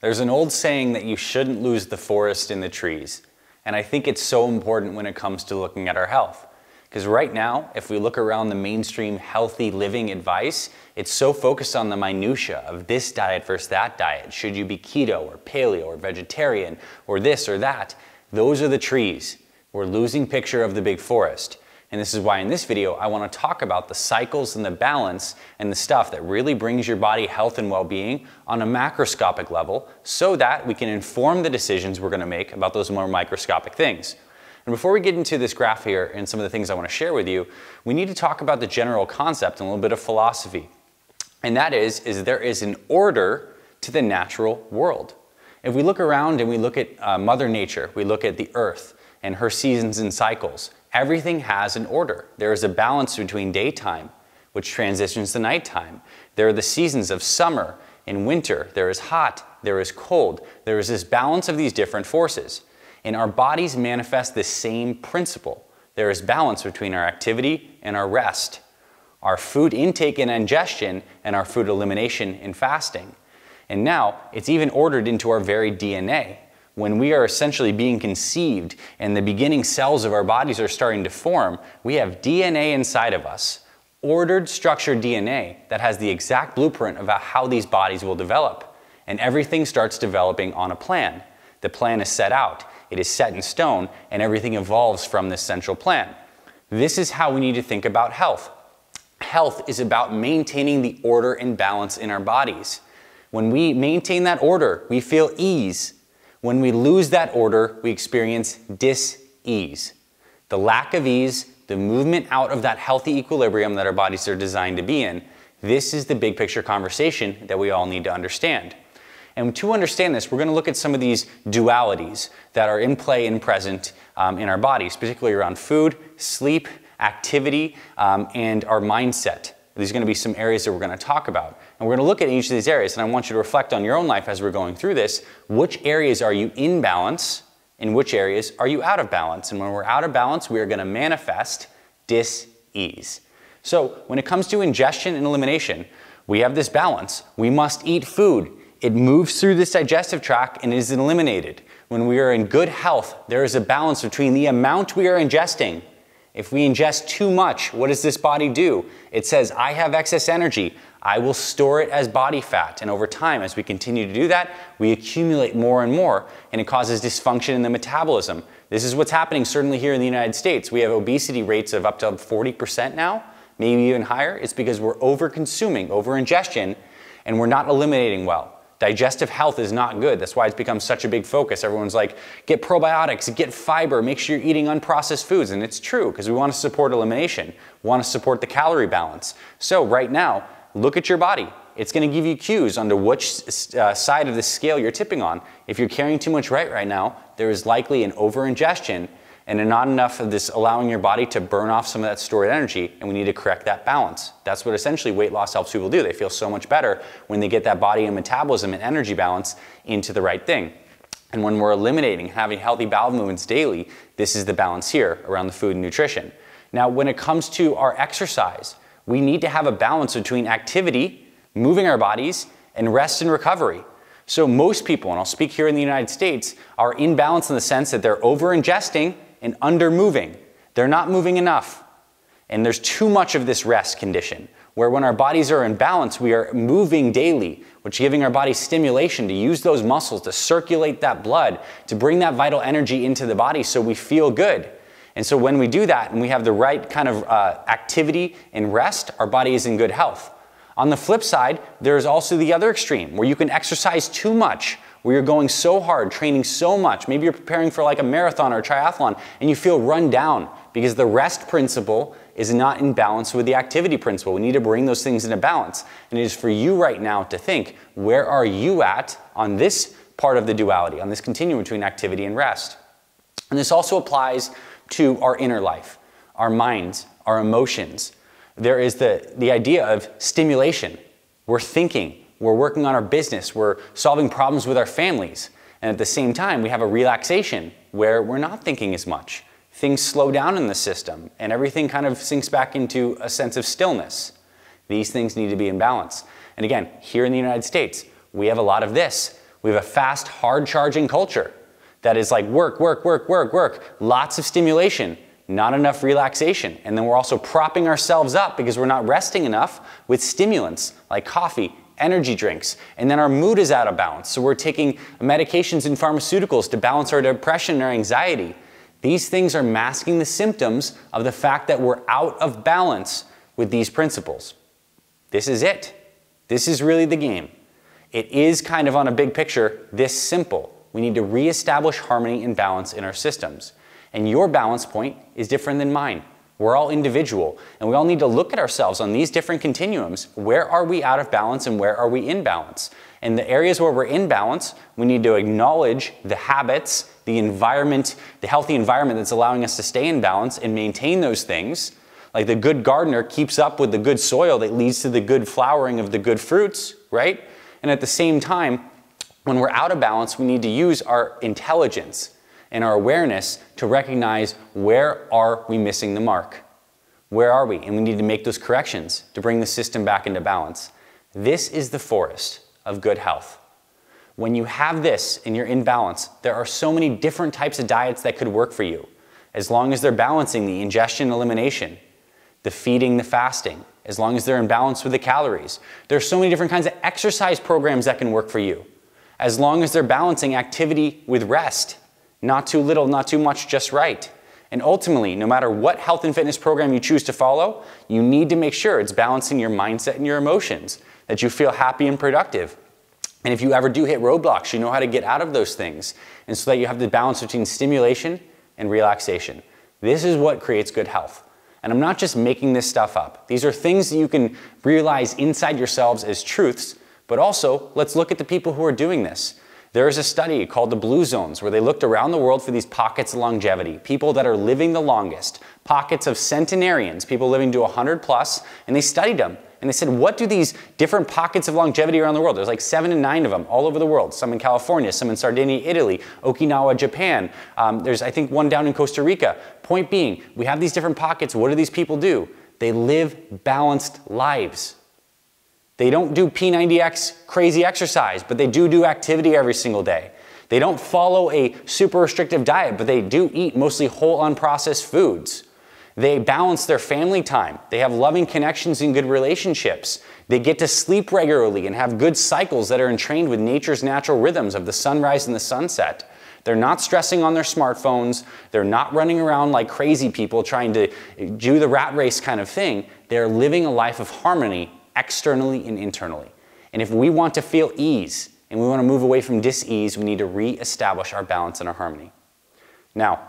There's an old saying that you shouldn't lose the forest in the trees. And I think it's so important when it comes to looking at our health. Because right now, if we look around the mainstream healthy living advice, it's so focused on the minutia of this diet versus that diet. Should you be keto or paleo or vegetarian or this or that? Those are the trees. We're losing picture of the big forest. And this is why in this video, I wanna talk about the cycles and the balance and the stuff that really brings your body health and well-being on a macroscopic level so that we can inform the decisions we're gonna make about those more microscopic things. And before we get into this graph here and some of the things I wanna share with you, we need to talk about the general concept and a little bit of philosophy. And that is, is there is an order to the natural world. If we look around and we look at uh, Mother Nature, we look at the earth and her seasons and cycles, Everything has an order. There is a balance between daytime, which transitions to nighttime. There are the seasons of summer and winter. There is hot, there is cold. There is this balance of these different forces. And our bodies manifest the same principle. There is balance between our activity and our rest, our food intake and ingestion, and our food elimination and fasting. And now it's even ordered into our very DNA when we are essentially being conceived and the beginning cells of our bodies are starting to form, we have DNA inside of us, ordered structured DNA that has the exact blueprint about how these bodies will develop. And everything starts developing on a plan. The plan is set out, it is set in stone, and everything evolves from this central plan. This is how we need to think about health. Health is about maintaining the order and balance in our bodies. When we maintain that order, we feel ease, when we lose that order, we experience dis-ease. The lack of ease, the movement out of that healthy equilibrium that our bodies are designed to be in, this is the big picture conversation that we all need to understand. And to understand this, we're going to look at some of these dualities that are in play and present um, in our bodies, particularly around food, sleep, activity, um, and our mindset. These are going to be some areas that we're going to talk about. And we're going to look at each of these areas, and I want you to reflect on your own life as we're going through this. Which areas are you in balance, In which areas are you out of balance? And when we're out of balance, we are going to manifest dis-ease. So when it comes to ingestion and elimination, we have this balance. We must eat food. It moves through this digestive tract and is eliminated. When we are in good health, there is a balance between the amount we are ingesting if we ingest too much, what does this body do? It says, I have excess energy. I will store it as body fat. And over time, as we continue to do that, we accumulate more and more, and it causes dysfunction in the metabolism. This is what's happening certainly here in the United States. We have obesity rates of up to 40% now, maybe even higher. It's because we're over consuming, over ingestion, and we're not eliminating well. Digestive health is not good. That's why it's become such a big focus. Everyone's like, get probiotics, get fiber, make sure you're eating unprocessed foods. And it's true because we want to support elimination, we want to support the calorie balance. So, right now, look at your body. It's going to give you cues on which uh, side of the scale you're tipping on. If you're carrying too much right right now, there is likely an over-ingestion and not enough of this allowing your body to burn off some of that stored energy, and we need to correct that balance. That's what essentially weight loss helps people do. They feel so much better when they get that body and metabolism and energy balance into the right thing. And when we're eliminating having healthy bowel movements daily, this is the balance here around the food and nutrition. Now, when it comes to our exercise, we need to have a balance between activity, moving our bodies, and rest and recovery. So most people, and I'll speak here in the United States, are in balance in the sense that they're over ingesting and under moving. They're not moving enough. And there's too much of this rest condition, where when our bodies are in balance, we are moving daily, which giving our body stimulation to use those muscles to circulate that blood, to bring that vital energy into the body so we feel good. And so when we do that and we have the right kind of uh, activity and rest, our body is in good health. On the flip side, there's also the other extreme where you can exercise too much, where you're going so hard, training so much. Maybe you're preparing for like a marathon or a triathlon and you feel run down because the rest principle is not in balance with the activity principle. We need to bring those things into balance. And it is for you right now to think, where are you at on this part of the duality, on this continuum between activity and rest? And this also applies to our inner life, our minds, our emotions. There is the, the idea of stimulation. We're thinking, we're working on our business, we're solving problems with our families. And at the same time, we have a relaxation where we're not thinking as much. Things slow down in the system and everything kind of sinks back into a sense of stillness. These things need to be in balance. And again, here in the United States, we have a lot of this. We have a fast, hard charging culture that is like work, work, work, work, work, lots of stimulation, not enough relaxation. And then we're also propping ourselves up because we're not resting enough with stimulants like coffee, energy drinks. And then our mood is out of balance. So we're taking medications and pharmaceuticals to balance our depression and our anxiety. These things are masking the symptoms of the fact that we're out of balance with these principles. This is it. This is really the game. It is kind of on a big picture this simple. We need to reestablish harmony and balance in our systems. And your balance point is different than mine. We're all individual, and we all need to look at ourselves on these different continuums. Where are we out of balance and where are we in balance? In the areas where we're in balance, we need to acknowledge the habits, the environment, the healthy environment that's allowing us to stay in balance and maintain those things. Like the good gardener keeps up with the good soil that leads to the good flowering of the good fruits, right? And at the same time, when we're out of balance, we need to use our intelligence and our awareness to recognize where are we missing the mark? Where are we? And we need to make those corrections to bring the system back into balance. This is the forest of good health. When you have this and you're in balance, there are so many different types of diets that could work for you, as long as they're balancing the ingestion elimination, the feeding, the fasting, as long as they're in balance with the calories. There are so many different kinds of exercise programs that can work for you, as long as they're balancing activity with rest. Not too little, not too much, just right. And ultimately, no matter what health and fitness program you choose to follow, you need to make sure it's balancing your mindset and your emotions, that you feel happy and productive. And if you ever do hit roadblocks, you know how to get out of those things. And so that you have the balance between stimulation and relaxation. This is what creates good health. And I'm not just making this stuff up. These are things that you can realize inside yourselves as truths, but also let's look at the people who are doing this. There is a study called the Blue Zones where they looked around the world for these pockets of longevity, people that are living the longest, pockets of centenarians, people living to 100 plus, and they studied them. And they said, what do these different pockets of longevity around the world? There's like seven and nine of them all over the world. Some in California, some in Sardinia, Italy, Okinawa, Japan. Um, there's, I think, one down in Costa Rica. Point being, we have these different pockets. What do these people do? They live balanced lives. They don't do P90X crazy exercise, but they do do activity every single day. They don't follow a super restrictive diet, but they do eat mostly whole unprocessed foods. They balance their family time. They have loving connections and good relationships. They get to sleep regularly and have good cycles that are entrained with nature's natural rhythms of the sunrise and the sunset. They're not stressing on their smartphones. They're not running around like crazy people trying to do the rat race kind of thing. They're living a life of harmony externally and internally. And if we want to feel ease and we want to move away from dis-ease, we need to re-establish our balance and our harmony. Now,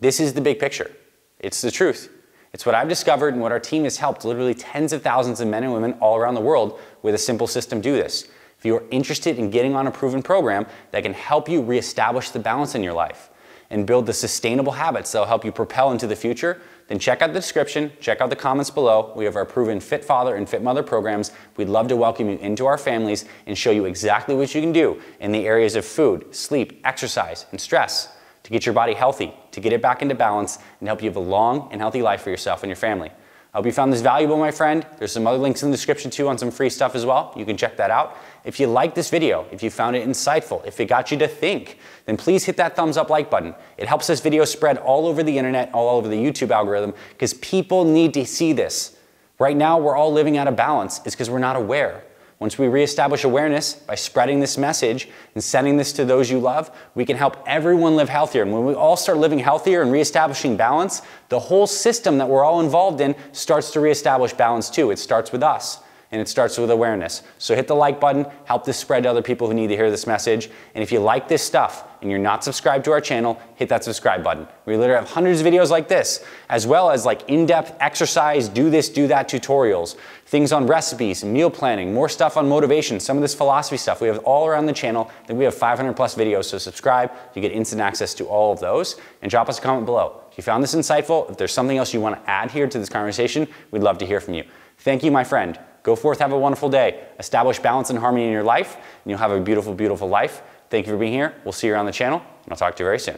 this is the big picture. It's the truth. It's what I've discovered and what our team has helped literally tens of thousands of men and women all around the world with a simple system do this. If you are interested in getting on a proven program that can help you reestablish the balance in your life and build the sustainable habits that will help you propel into the future, then check out the description, check out the comments below. We have our proven Fit Father and Fit Mother programs. We'd love to welcome you into our families and show you exactly what you can do in the areas of food, sleep, exercise, and stress to get your body healthy, to get it back into balance, and help you have a long and healthy life for yourself and your family. I hope you found this valuable, my friend. There's some other links in the description too on some free stuff as well. You can check that out. If you liked this video, if you found it insightful, if it got you to think, then please hit that thumbs up like button. It helps this video spread all over the internet, all over the YouTube algorithm, because people need to see this. Right now, we're all living out of balance. It's because we're not aware. Once we reestablish awareness by spreading this message and sending this to those you love, we can help everyone live healthier. And when we all start living healthier and reestablishing balance, the whole system that we're all involved in starts to reestablish balance too. It starts with us and it starts with awareness. So hit the like button, help this spread to other people who need to hear this message. And if you like this stuff and you're not subscribed to our channel, hit that subscribe button. We literally have hundreds of videos like this, as well as like in-depth exercise, do this, do that tutorials, things on recipes, meal planning, more stuff on motivation, some of this philosophy stuff. We have all around the channel. Then we have 500 plus videos, so subscribe. You get instant access to all of those. And drop us a comment below. If you found this insightful, if there's something else you want to add here to this conversation, we'd love to hear from you. Thank you, my friend. Go forth, have a wonderful day. Establish balance and harmony in your life, and you'll have a beautiful, beautiful life. Thank you for being here. We'll see you around the channel, and I'll talk to you very soon.